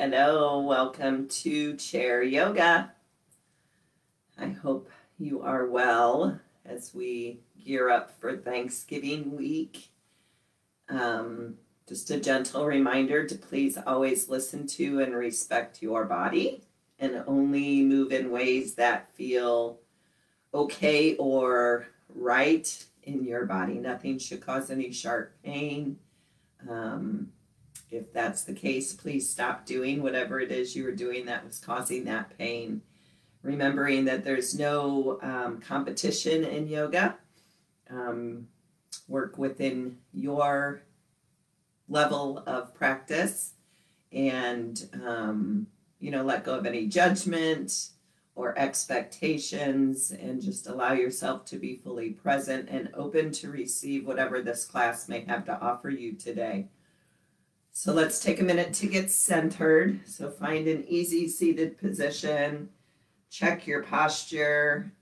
Hello, welcome to Chair Yoga. I hope you are well as we gear up for Thanksgiving week. Um, just a gentle reminder to please always listen to and respect your body and only move in ways that feel okay or right in your body. Nothing should cause any sharp pain. Um, if that's the case, please stop doing whatever it is you were doing that was causing that pain. Remembering that there's no um, competition in yoga. Um, work within your level of practice and, um, you know, let go of any judgment or expectations and just allow yourself to be fully present and open to receive whatever this class may have to offer you today. So let's take a minute to get centered. So find an easy seated position. Check your posture,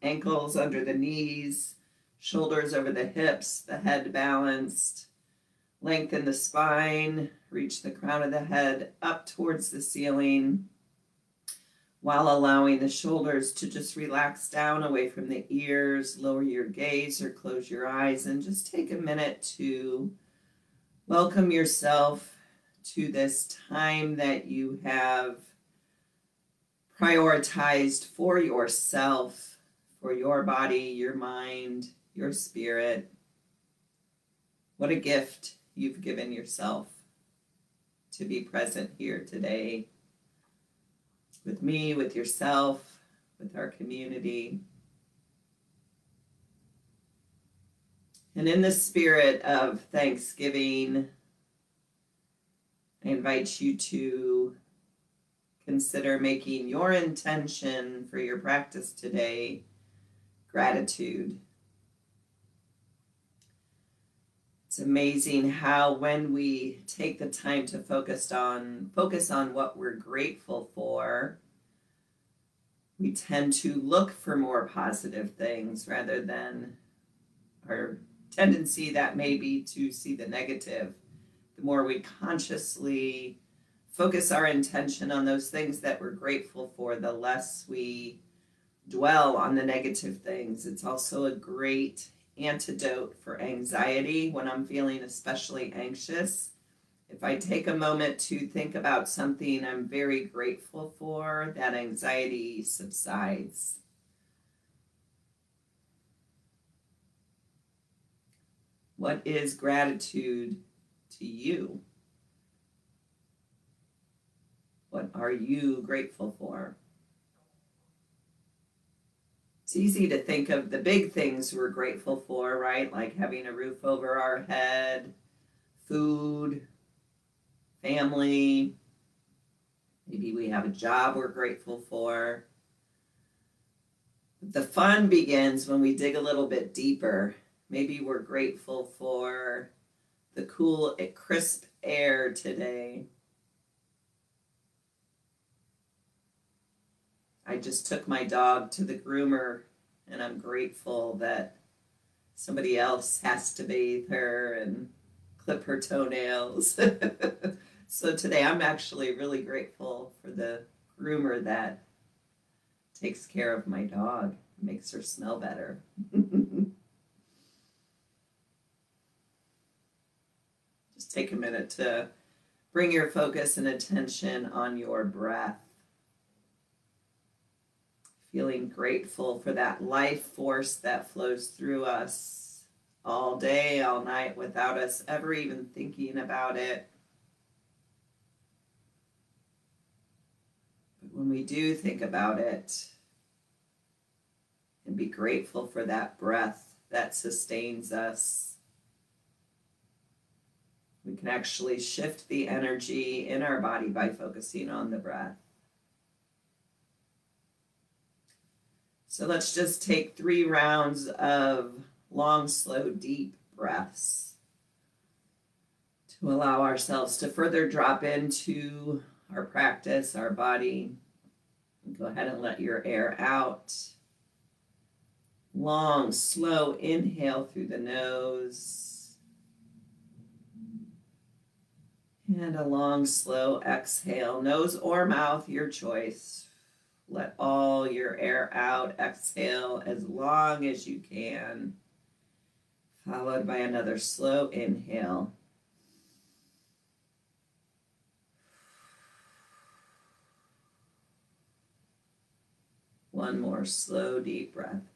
ankles under the knees, shoulders over the hips, the head balanced. Lengthen the spine, reach the crown of the head up towards the ceiling while allowing the shoulders to just relax down away from the ears. Lower your gaze or close your eyes and just take a minute to Welcome yourself to this time that you have prioritized for yourself, for your body, your mind, your spirit. What a gift you've given yourself to be present here today with me, with yourself, with our community. And in the spirit of Thanksgiving, I invite you to consider making your intention for your practice today gratitude. It's amazing how when we take the time to focus on focus on what we're grateful for, we tend to look for more positive things rather than our tendency that may be to see the negative, the more we consciously focus our intention on those things that we're grateful for, the less we dwell on the negative things. It's also a great antidote for anxiety when I'm feeling especially anxious. If I take a moment to think about something I'm very grateful for, that anxiety subsides. What is gratitude to you? What are you grateful for? It's easy to think of the big things we're grateful for, right? Like having a roof over our head, food, family. Maybe we have a job we're grateful for. The fun begins when we dig a little bit deeper Maybe we're grateful for the cool, eh, crisp air today. I just took my dog to the groomer, and I'm grateful that somebody else has to bathe her and clip her toenails. so today I'm actually really grateful for the groomer that takes care of my dog, makes her smell better. take a minute to bring your focus and attention on your breath. Feeling grateful for that life force that flows through us all day, all night, without us ever even thinking about it. But when we do think about it, and be grateful for that breath that sustains us we can actually shift the energy in our body by focusing on the breath. So let's just take three rounds of long, slow, deep breaths to allow ourselves to further drop into our practice, our body. Go ahead and let your air out. Long, slow inhale through the nose. And a long, slow exhale, nose or mouth, your choice. Let all your air out. Exhale as long as you can. Followed by another slow inhale. One more slow, deep breath.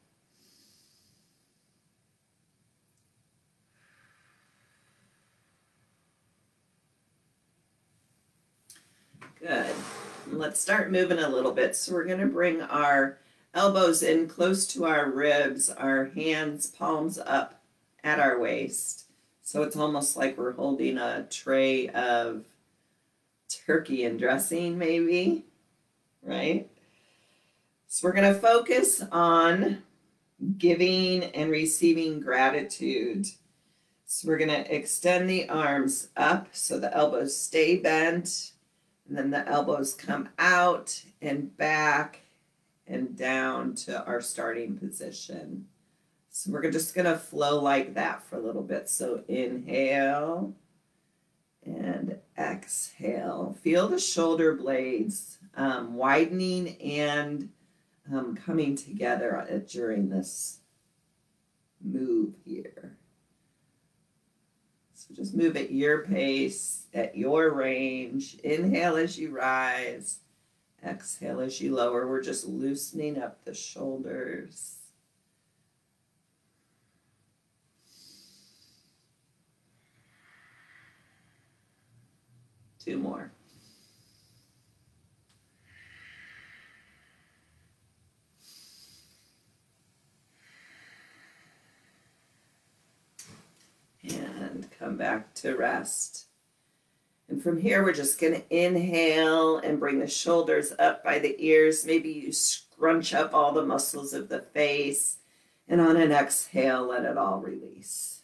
Good. Let's start moving a little bit. So we're going to bring our elbows in close to our ribs, our hands, palms up at our waist. So it's almost like we're holding a tray of turkey and dressing, maybe, right? So we're going to focus on giving and receiving gratitude. So we're going to extend the arms up so the elbows stay bent and then the elbows come out and back and down to our starting position. So we're just going to flow like that for a little bit. So inhale and exhale. Feel the shoulder blades um, widening and um, coming together during this move here. So just move at your pace, at your range. Inhale as you rise. Exhale as you lower. We're just loosening up the shoulders. Two more. and come back to rest. And from here, we're just going to inhale and bring the shoulders up by the ears. Maybe you scrunch up all the muscles of the face. And on an exhale, let it all release.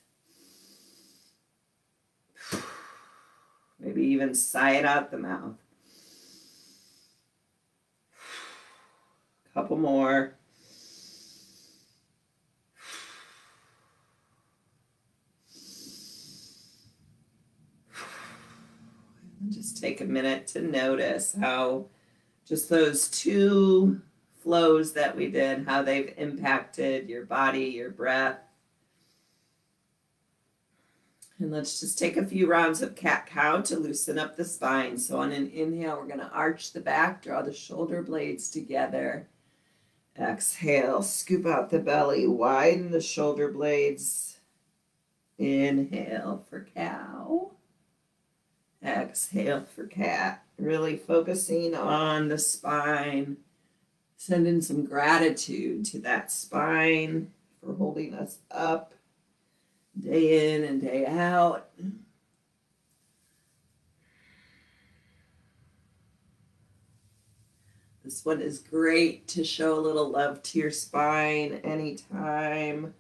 Maybe even sigh it out the mouth. Couple more. Just take a minute to notice how just those two flows that we did, how they've impacted your body, your breath. And let's just take a few rounds of cat cow to loosen up the spine. So on an inhale, we're going to arch the back, draw the shoulder blades together. Exhale, scoop out the belly, widen the shoulder blades. Inhale for cow. Exhale for cat. Really focusing on the spine. Sending some gratitude to that spine for holding us up day in and day out. This one is great to show a little love to your spine anytime.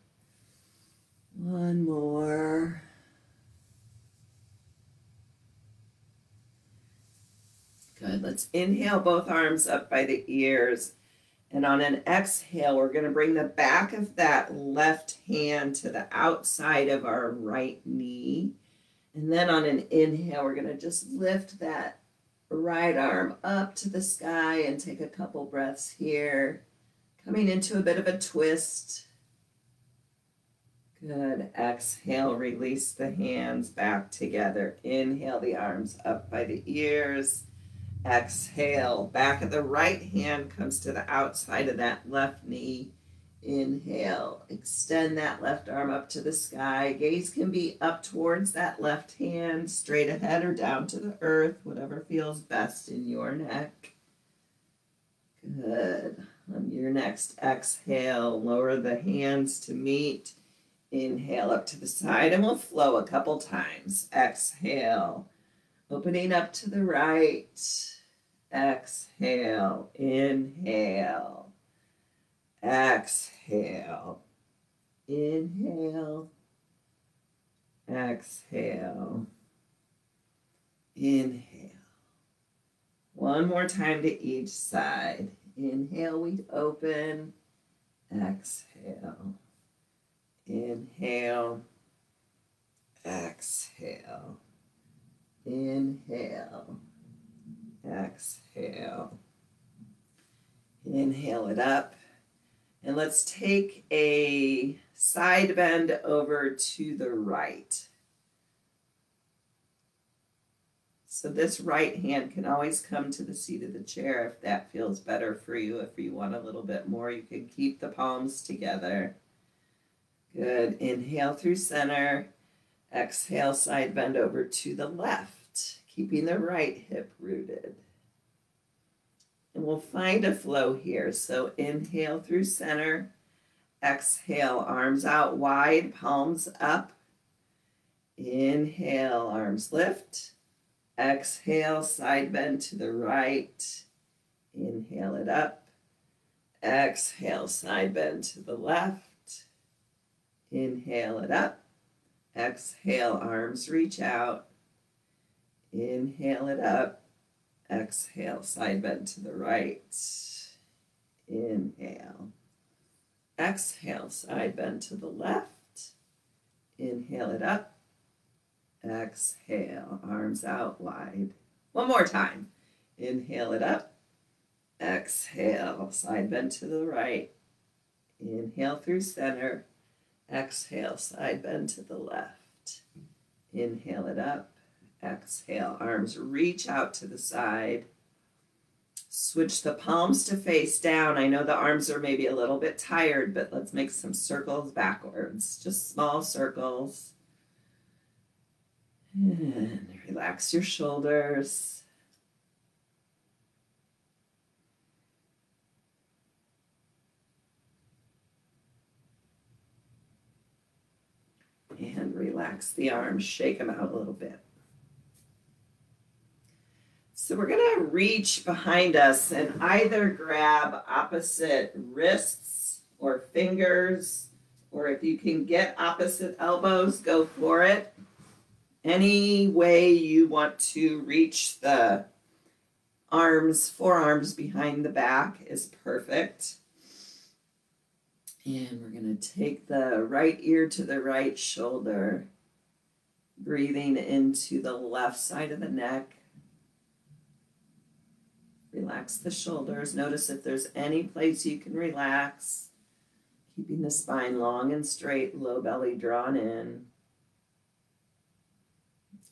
One more. Good. Let's inhale both arms up by the ears. And on an exhale, we're going to bring the back of that left hand to the outside of our right knee. And then on an inhale, we're going to just lift that right arm up to the sky and take a couple breaths here. Coming into a bit of a twist. Good. Exhale, release the hands back together. Inhale the arms up by the ears. Exhale. Back of the right hand comes to the outside of that left knee. Inhale. Extend that left arm up to the sky. Gaze can be up towards that left hand, straight ahead or down to the earth, whatever feels best in your neck. Good. On your next exhale, lower the hands to meet. Inhale up to the side and we'll flow a couple times. Exhale. Opening up to the right Exhale, inhale, exhale, inhale, exhale, inhale. One more time to each side. Inhale, we open, exhale, inhale, exhale, Inhale. Exhale. Inhale it up. And let's take a side bend over to the right. So this right hand can always come to the seat of the chair if that feels better for you. If you want a little bit more, you can keep the palms together. Good. Inhale through center. Exhale, side bend over to the left, keeping the right hip rooted. And we'll find a flow here. So inhale through center. Exhale, arms out wide, palms up. Inhale, arms lift. Exhale, side bend to the right. Inhale it up. Exhale, side bend to the left. Inhale it up. Exhale, arms reach out. Inhale it up. Exhale, side bend to the right. Inhale. Exhale, side bend to the left. Inhale it up. Exhale, arms out wide. One more time. Inhale it up. Exhale, side bend to the right. Inhale through center. Exhale, side bend to the left. Inhale it up. Exhale, arms reach out to the side. Switch the palms to face down. I know the arms are maybe a little bit tired, but let's make some circles backwards. Just small circles. And relax your shoulders. And relax the arms, shake them out a little bit. So we're going to reach behind us and either grab opposite wrists or fingers, or if you can get opposite elbows, go for it. Any way you want to reach the arms, forearms behind the back is perfect. And we're going to take the right ear to the right shoulder, breathing into the left side of the neck. Relax the shoulders. Notice if there's any place you can relax. Keeping the spine long and straight, low belly drawn in.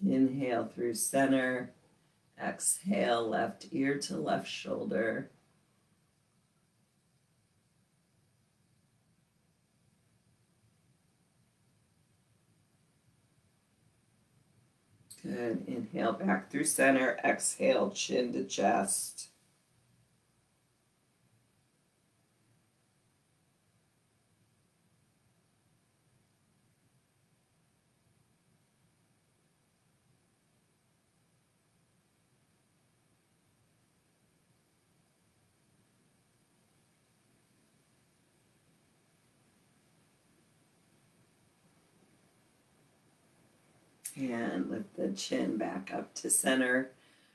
Inhale through center. Exhale, left ear to left shoulder. Good. Inhale back through center. Exhale, chin to chest. And lift the chin back up to center.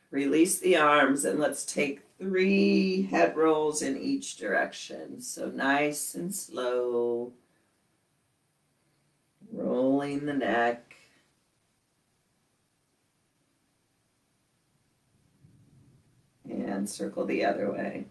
Release the arms and let's take three head rolls in each direction. So nice and slow. Rolling the neck. And circle the other way.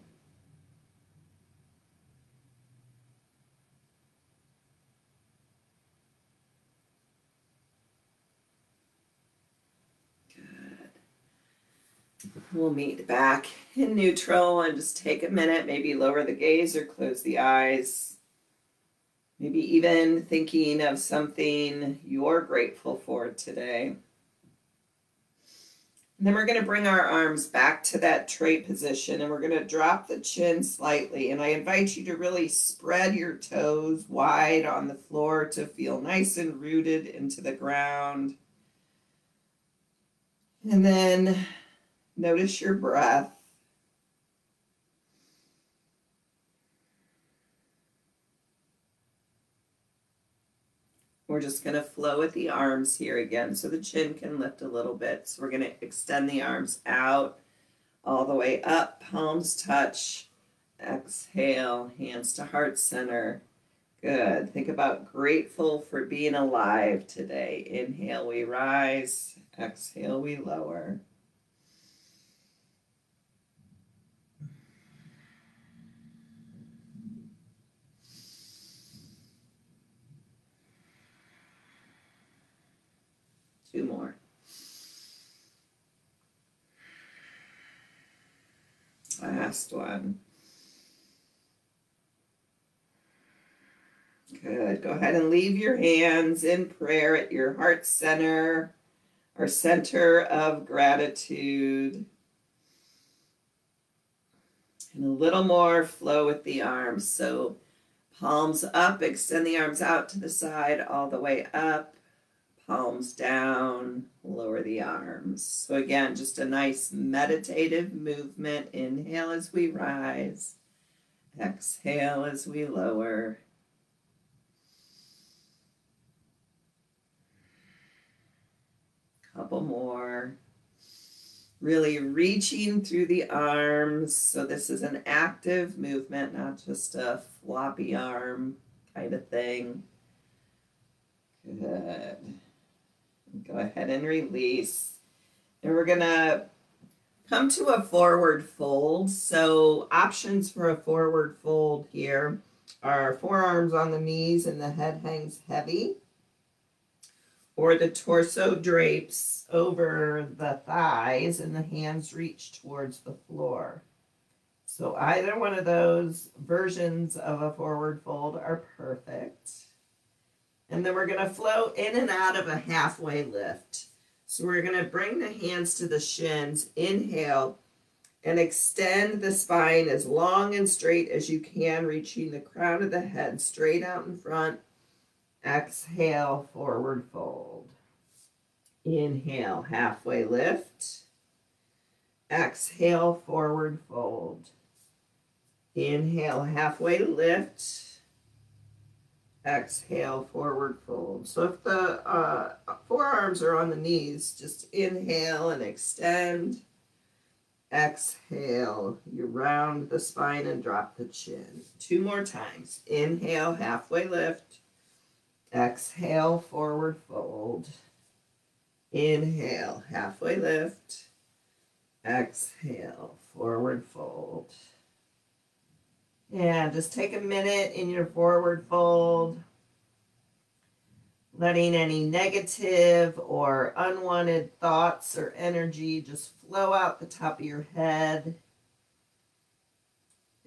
We'll meet back in neutral and just take a minute, maybe lower the gaze or close the eyes. Maybe even thinking of something you're grateful for today. And then we're going to bring our arms back to that tray position and we're going to drop the chin slightly. And I invite you to really spread your toes wide on the floor to feel nice and rooted into the ground. And then Notice your breath. We're just going to flow with the arms here again so the chin can lift a little bit. So we're going to extend the arms out all the way up, palms touch. Exhale, hands to heart center. Good. Think about grateful for being alive today. Inhale, we rise. Exhale, we lower. Two more. Last one. Good. Go ahead and leave your hands in prayer at your heart center or center of gratitude. And a little more flow with the arms. So palms up, extend the arms out to the side, all the way up. Palms down, lower the arms. So again, just a nice meditative movement. Inhale as we rise. Exhale as we lower. Couple more. Really reaching through the arms. So this is an active movement, not just a floppy arm kind of thing. Good. Go ahead and release. And we're going to come to a forward fold. So options for a forward fold here are forearms on the knees and the head hangs heavy or the torso drapes over the thighs and the hands reach towards the floor. So either one of those versions of a forward fold are perfect. And then we're going to flow in and out of a halfway lift. So we're going to bring the hands to the shins, inhale, and extend the spine as long and straight as you can, reaching the crown of the head straight out in front Exhale, forward fold. Inhale, halfway lift. Exhale, forward fold. Inhale, halfway lift. Exhale, forward fold. So if the uh, forearms are on the knees, just inhale and extend. Exhale, you round the spine and drop the chin. Two more times. Inhale, halfway lift. Exhale, forward fold. Inhale, halfway lift. Exhale, forward fold. And just take a minute in your forward fold, letting any negative or unwanted thoughts or energy just flow out the top of your head.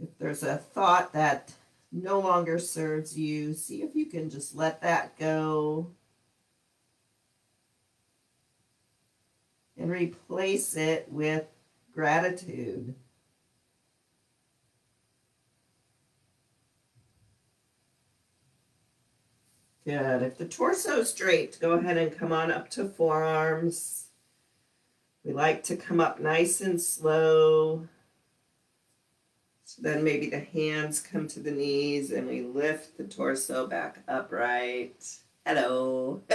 If there's a thought that no longer serves you. See if you can just let that go. And replace it with gratitude. Good. If the torso is straight, go ahead and come on up to forearms. We like to come up nice and slow. So then maybe the hands come to the knees and we lift the torso back upright. Hello.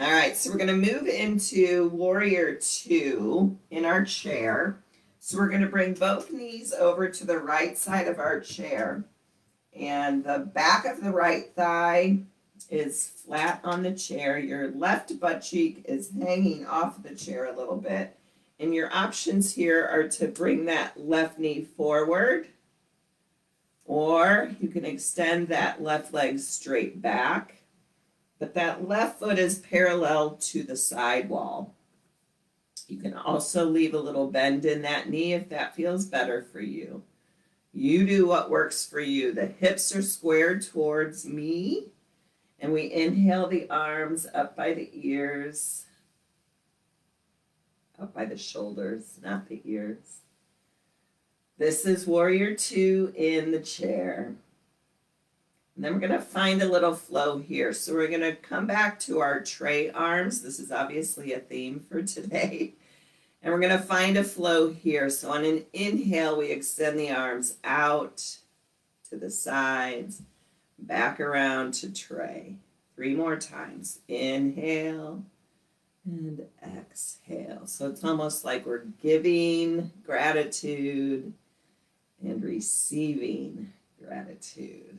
All right, so we're going to move into warrior two in our chair. So we're going to bring both knees over to the right side of our chair. And the back of the right thigh is flat on the chair. Your left butt cheek is hanging off the chair a little bit. And your options here are to bring that left knee forward, or you can extend that left leg straight back, but that left foot is parallel to the side wall. You can also leave a little bend in that knee if that feels better for you. You do what works for you. The hips are squared towards me, and we inhale the arms up by the ears up by the shoulders, not the ears. This is warrior two in the chair. And then we're going to find a little flow here. So we're going to come back to our tray arms. This is obviously a theme for today. And we're going to find a flow here. So on an inhale, we extend the arms out to the sides, back around to tray. Three more times. Inhale and exhale. So it's almost like we're giving gratitude and receiving gratitude.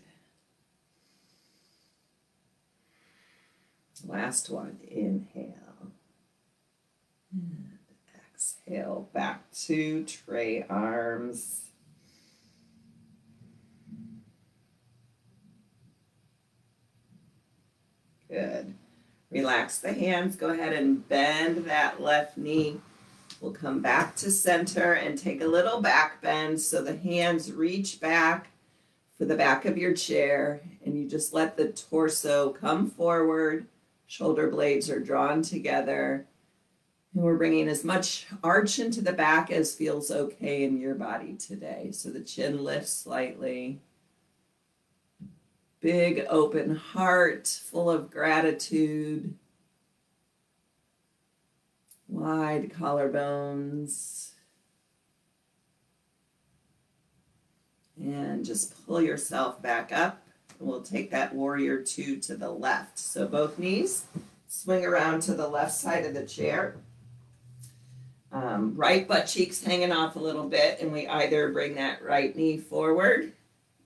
Last one, inhale. Hmm. Exhale back to tray arms. Good. Relax the hands. Go ahead and bend that left knee. We'll come back to center and take a little back bend so the hands reach back for the back of your chair and you just let the torso come forward. Shoulder blades are drawn together. And we're bringing as much arch into the back as feels okay in your body today. So the chin lifts slightly. Big open heart, full of gratitude. Wide collarbones. And just pull yourself back up. We'll take that warrior two to the left. So both knees swing around to the left side of the chair. Um, right butt cheeks hanging off a little bit, and we either bring that right knee forward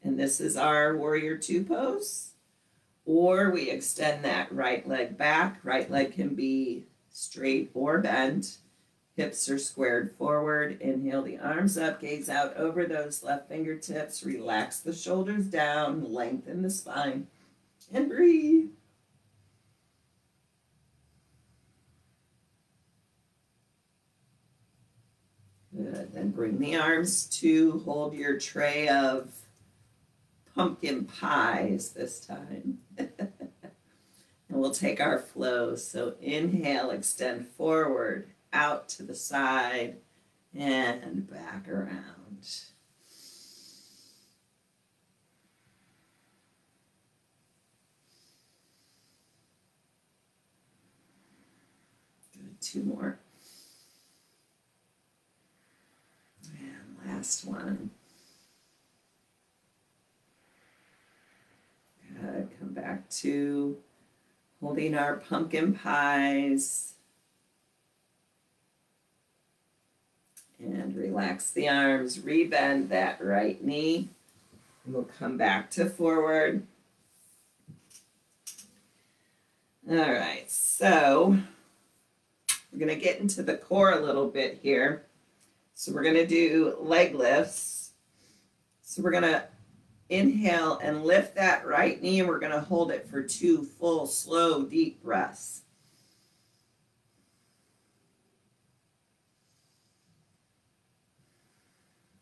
and this is our warrior two pose. Or we extend that right leg back. Right leg can be straight or bent. Hips are squared forward. Inhale the arms up, gaze out over those left fingertips. Relax the shoulders down, lengthen the spine, and breathe. Then bring the arms to hold your tray of pumpkin pies this time. and we'll take our flow. So inhale, extend forward, out to the side, and back around. Good, two more. And last one. Good. Come back to holding our pumpkin pies. And relax the arms, rebend that right knee. We'll come back to forward. All right, so we're going to get into the core a little bit here. So we're going to do leg lifts. So we're going to Inhale and lift that right knee, and we're going to hold it for two full, slow, deep breaths.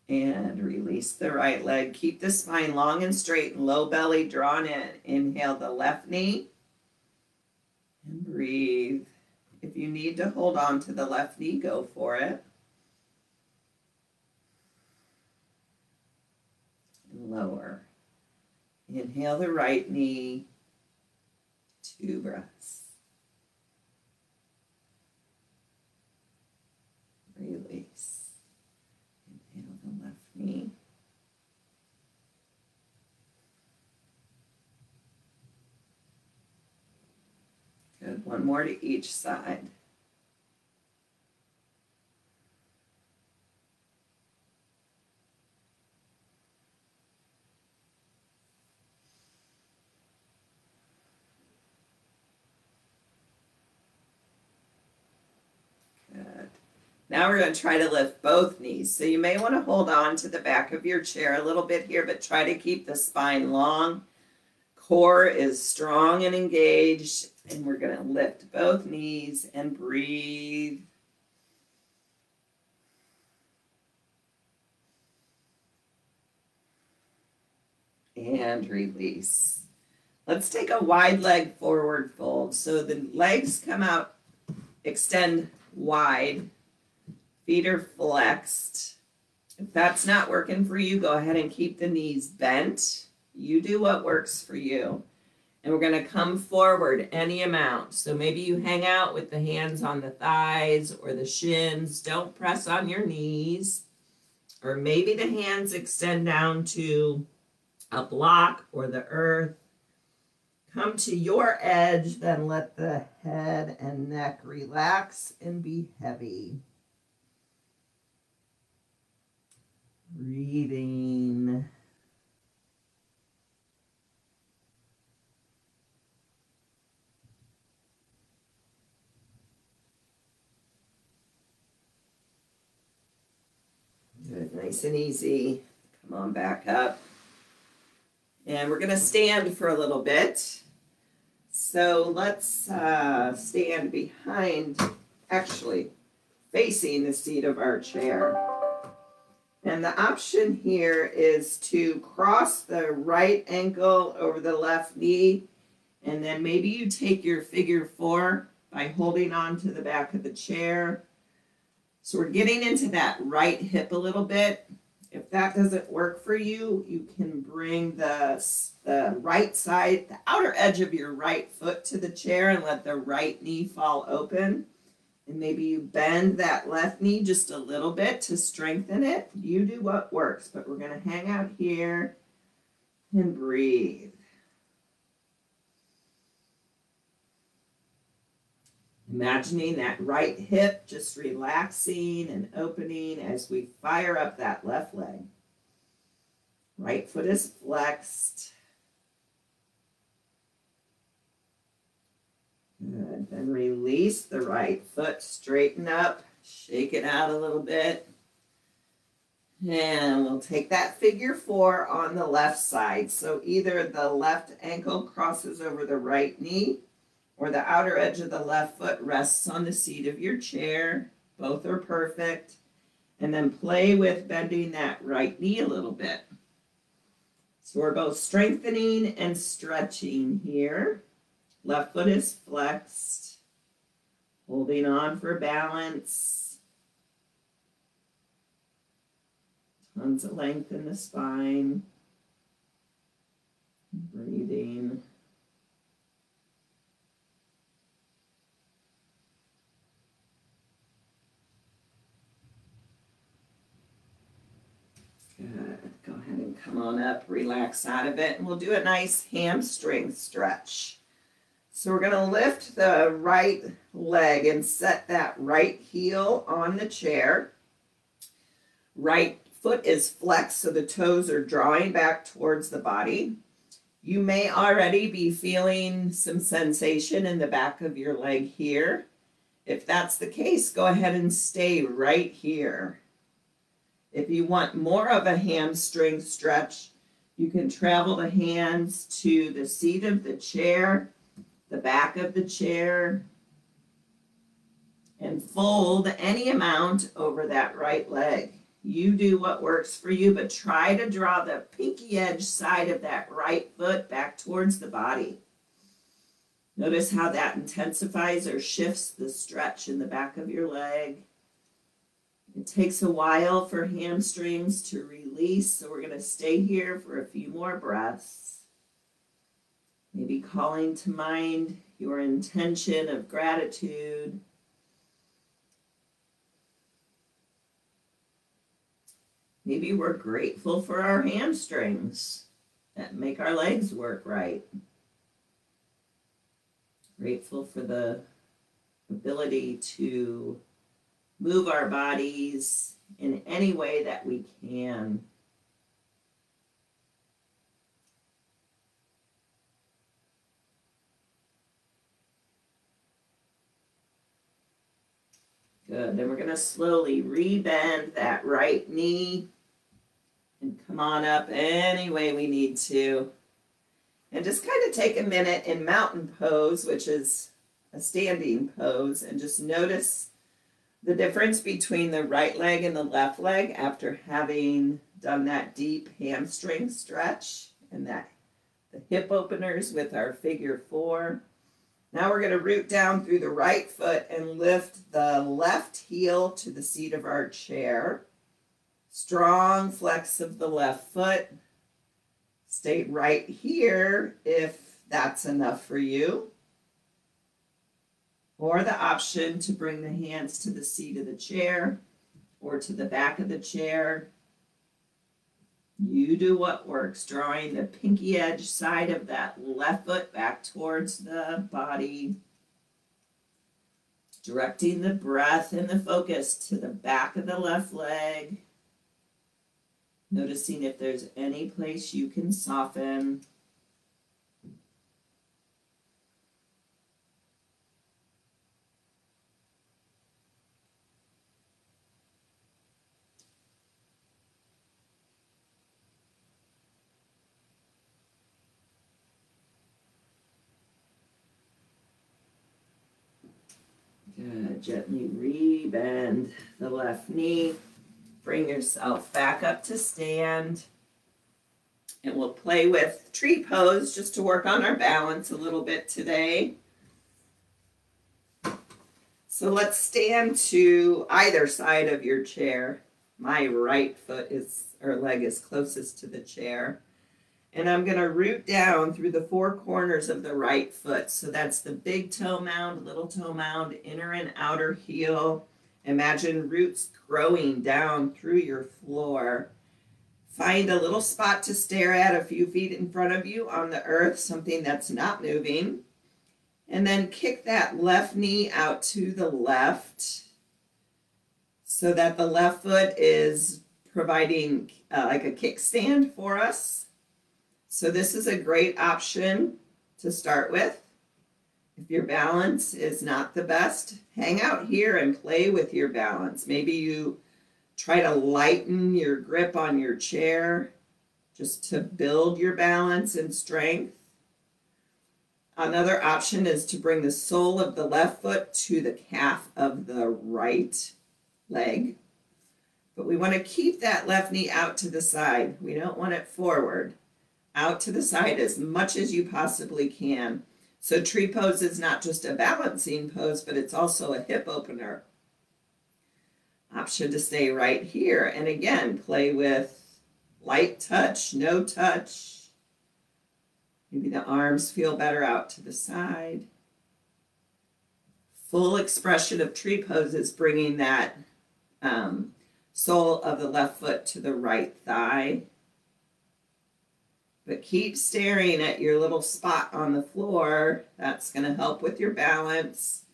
And release the right leg. Keep the spine long and straight and low belly drawn in. Inhale the left knee and breathe. If you need to hold on to the left knee, go for it. Lower. Inhale the right knee, two breaths. Release. Inhale the left knee. Good. One more to each side. Now we're going to try to lift both knees. So you may want to hold on to the back of your chair a little bit here, but try to keep the spine long. Core is strong and engaged. And we're going to lift both knees and breathe. And release. Let's take a wide leg forward fold. So the legs come out, extend wide Feet are flexed. If that's not working for you, go ahead and keep the knees bent. You do what works for you. And we're going to come forward any amount. So maybe you hang out with the hands on the thighs or the shins. Don't press on your knees. Or maybe the hands extend down to a block or the earth. Come to your edge, then let the head and neck relax and be heavy. breathing. Good, nice and easy. Come on back up. And we're going to stand for a little bit. So let's uh, stand behind, actually facing the seat of our chair. And the option here is to cross the right ankle over the left knee. And then maybe you take your figure four by holding on to the back of the chair. So we're getting into that right hip a little bit. If that doesn't work for you, you can bring the, the right side, the outer edge of your right foot to the chair and let the right knee fall open. And maybe you bend that left knee just a little bit to strengthen it. You do what works, but we're going to hang out here and breathe. Imagining that right hip just relaxing and opening as we fire up that left leg. Right foot is flexed. Good. Then release the right foot, straighten up, shake it out a little bit. And we'll take that figure four on the left side. So either the left ankle crosses over the right knee or the outer edge of the left foot rests on the seat of your chair. Both are perfect. And then play with bending that right knee a little bit. So we're both strengthening and stretching here. Left foot is flexed. Holding on for balance. Tons of length in the spine. Breathing. Good. Go ahead and come on up, relax out of it, and we'll do a nice hamstring stretch. So we're going to lift the right leg and set that right heel on the chair. Right foot is flexed so the toes are drawing back towards the body. You may already be feeling some sensation in the back of your leg here. If that's the case, go ahead and stay right here. If you want more of a hamstring stretch, you can travel the hands to the seat of the chair, the back of the chair, and fold any amount over that right leg. You do what works for you, but try to draw the pinky edge side of that right foot back towards the body. Notice how that intensifies or shifts the stretch in the back of your leg. It takes a while for hamstrings to release, so we're going to stay here for a few more breaths. Maybe calling to mind your intention of gratitude. Maybe we're grateful for our hamstrings that make our legs work right. Grateful for the ability to move our bodies in any way that we can. Good. Then we're going to slowly rebend that right knee and come on up any way we need to. And just kind of take a minute in mountain pose, which is a standing pose, and just notice the difference between the right leg and the left leg after having done that deep hamstring stretch and that the hip openers with our figure four. Now we're going to root down through the right foot and lift the left heel to the seat of our chair. Strong flex of the left foot. Stay right here if that's enough for you or the option to bring the hands to the seat of the chair or to the back of the chair. You do what works, drawing the pinky edge side of that left foot back towards the body, directing the breath and the focus to the back of the left leg, noticing if there's any place you can soften. Good. Gently rebend the left knee. Bring yourself back up to stand. And we'll play with tree pose just to work on our balance a little bit today. So let's stand to either side of your chair. My right foot is or leg is closest to the chair. And I'm going to root down through the four corners of the right foot. So that's the big toe mound, little toe mound, inner and outer heel. Imagine roots growing down through your floor. Find a little spot to stare at a few feet in front of you on the earth, something that's not moving. And then kick that left knee out to the left so that the left foot is providing uh, like a kickstand for us. So this is a great option to start with. If your balance is not the best, hang out here and play with your balance. Maybe you try to lighten your grip on your chair just to build your balance and strength. Another option is to bring the sole of the left foot to the calf of the right leg. But we want to keep that left knee out to the side. We don't want it forward out to the side as much as you possibly can. So tree pose is not just a balancing pose, but it's also a hip opener. Option to stay right here. And again, play with light touch, no touch. Maybe the arms feel better out to the side. Full expression of tree pose is bringing that um, sole of the left foot to the right thigh. But keep staring at your little spot on the floor. That's going to help with your balance.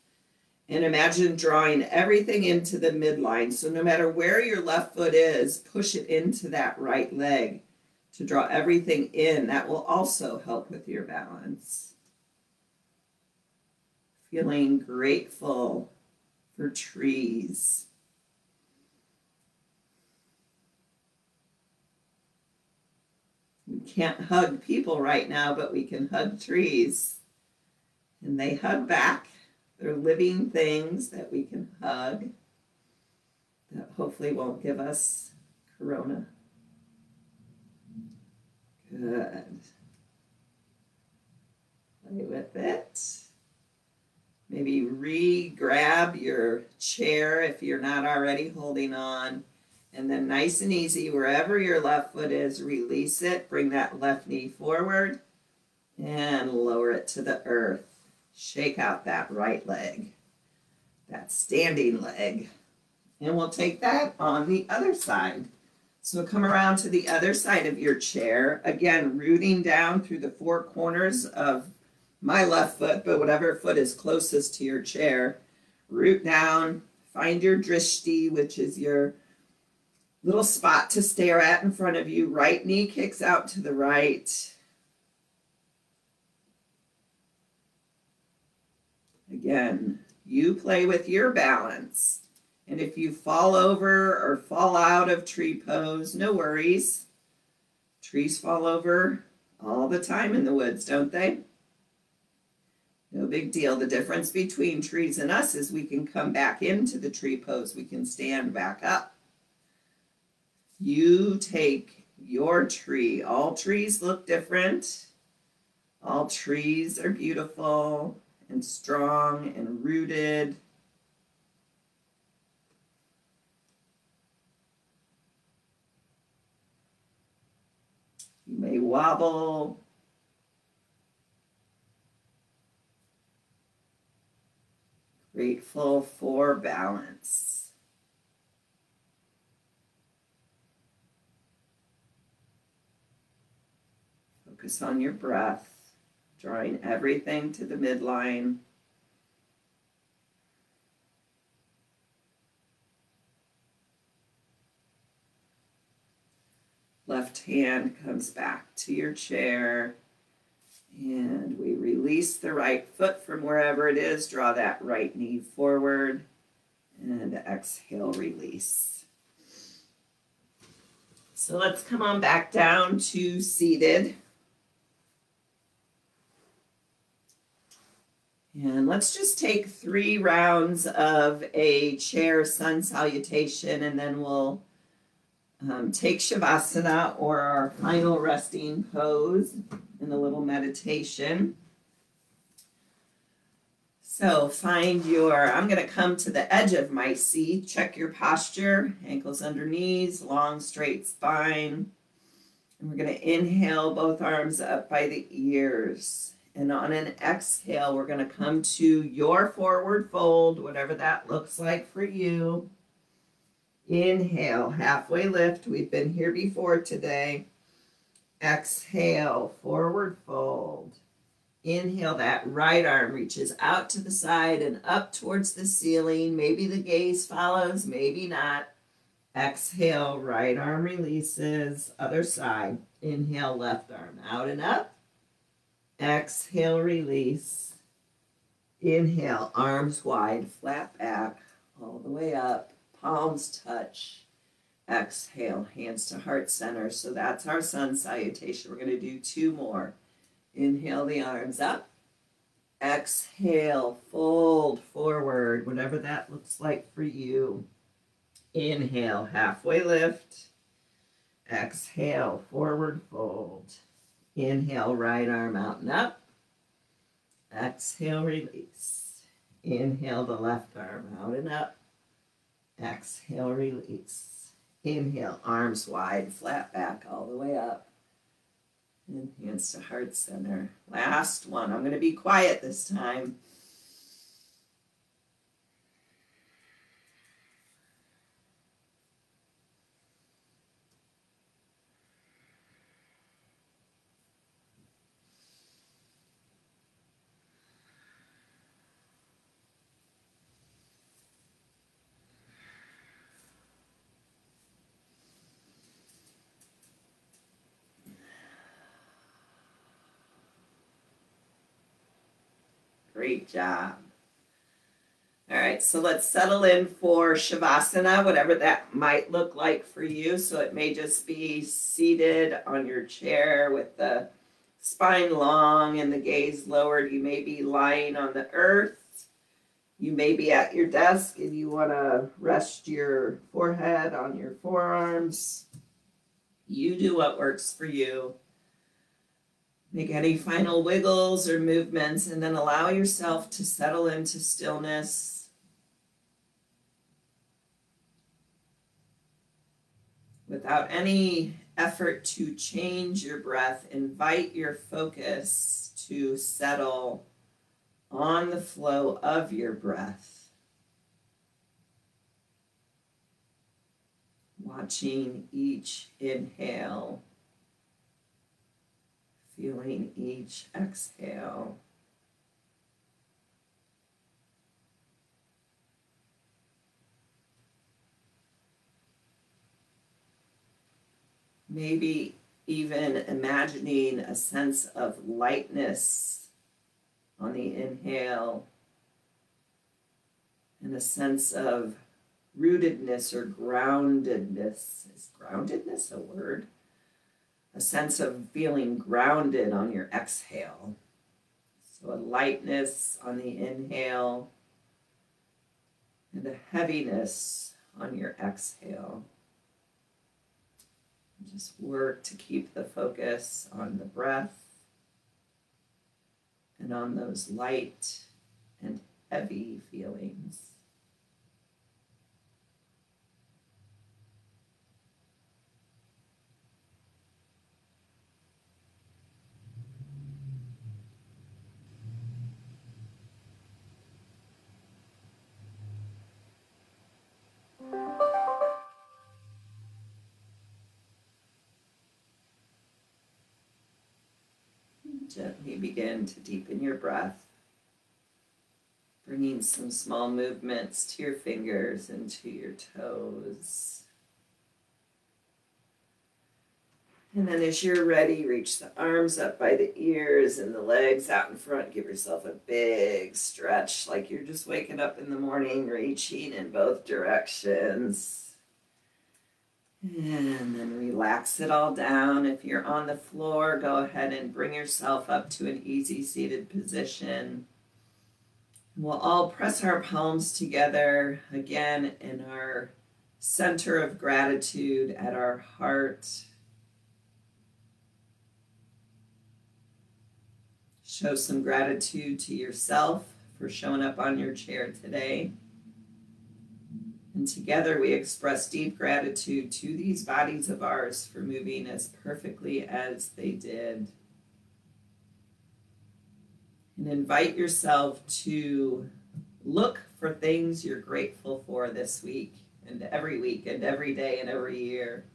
And imagine drawing everything into the midline. So no matter where your left foot is, push it into that right leg to draw everything in. That will also help with your balance. Feeling grateful for trees. Can't hug people right now, but we can hug trees. And they hug back. They're living things that we can hug that hopefully won't give us corona. Good. Play with it. Maybe re-grab your chair if you're not already holding on. And then nice and easy, wherever your left foot is, release it. Bring that left knee forward and lower it to the earth. Shake out that right leg, that standing leg. And we'll take that on the other side. So come around to the other side of your chair. Again, rooting down through the four corners of my left foot, but whatever foot is closest to your chair. Root down, find your drishti, which is your little spot to stare at in front of you. Right knee kicks out to the right. Again, you play with your balance. And if you fall over or fall out of tree pose, no worries. Trees fall over all the time in the woods, don't they? No big deal. The difference between trees and us is we can come back into the tree pose. We can stand back up. You take your tree. All trees look different. All trees are beautiful and strong and rooted. You may wobble. Grateful for balance. Focus on your breath, drawing everything to the midline. Left hand comes back to your chair. And we release the right foot from wherever it is. Draw that right knee forward. And exhale, release. So let's come on back down to seated. And let's just take three rounds of a chair sun salutation and then we'll um, take Shavasana or our final resting pose in a little meditation. So find your, I'm going to come to the edge of my seat. Check your posture, ankles under knees, long straight spine. And we're going to inhale both arms up by the ears. And on an exhale, we're going to come to your forward fold, whatever that looks like for you. Inhale, halfway lift. We've been here before today. Exhale, forward fold. Inhale, that right arm reaches out to the side and up towards the ceiling. Maybe the gaze follows, maybe not. Exhale, right arm releases, other side. Inhale, left arm out and up. Exhale, release. Inhale, arms wide, flat back, all the way up. Palms touch. Exhale, hands to heart center. So that's our sun salutation. We're going to do two more. Inhale the arms up. Exhale, fold forward, whatever that looks like for you. Inhale, halfway lift. Exhale, forward fold. Inhale, right arm out and up. Exhale, release. Inhale the left arm out and up. Exhale, release. Inhale, arms wide, flat back all the way up. And hands to heart center. Last one. I'm going to be quiet this time. Great job. All right, so let's settle in for Shavasana, whatever that might look like for you. So it may just be seated on your chair with the spine long and the gaze lowered. You may be lying on the earth. You may be at your desk and you want to rest your forehead on your forearms. You do what works for you. Make any final wiggles or movements and then allow yourself to settle into stillness. Without any effort to change your breath, invite your focus to settle on the flow of your breath. Watching each inhale feeling each exhale. Maybe even imagining a sense of lightness on the inhale and a sense of rootedness or groundedness. Is groundedness a word? A sense of feeling grounded on your exhale. So a lightness on the inhale and a heaviness on your exhale. Just work to keep the focus on the breath and on those light and heavy feelings. Gently begin to deepen your breath, bringing some small movements to your fingers and to your toes. And then as you're ready, reach the arms up by the ears and the legs out in front. Give yourself a big stretch like you're just waking up in the morning, reaching in both directions. And then relax it all down. If you're on the floor, go ahead and bring yourself up to an easy seated position. We'll all press our palms together again in our center of gratitude at our heart. Show some gratitude to yourself for showing up on your chair today. And together we express deep gratitude to these bodies of ours for moving as perfectly as they did. And invite yourself to look for things you're grateful for this week and every week and every day and every year.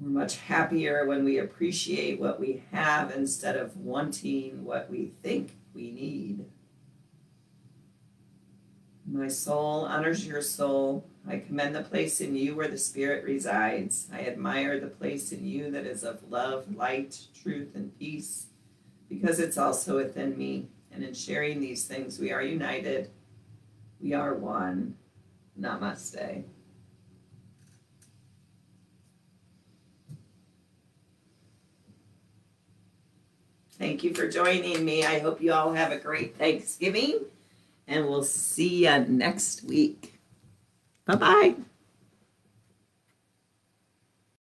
We're much happier when we appreciate what we have instead of wanting what we think we need. My soul honors your soul. I commend the place in you where the Spirit resides. I admire the place in you that is of love, light, truth, and peace, because it's also within me. And in sharing these things, we are united. We are one. Namaste. Thank you for joining me. I hope you all have a great Thanksgiving and we'll see you next week. Bye bye.